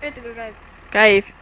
Eita, caiu. Caiu.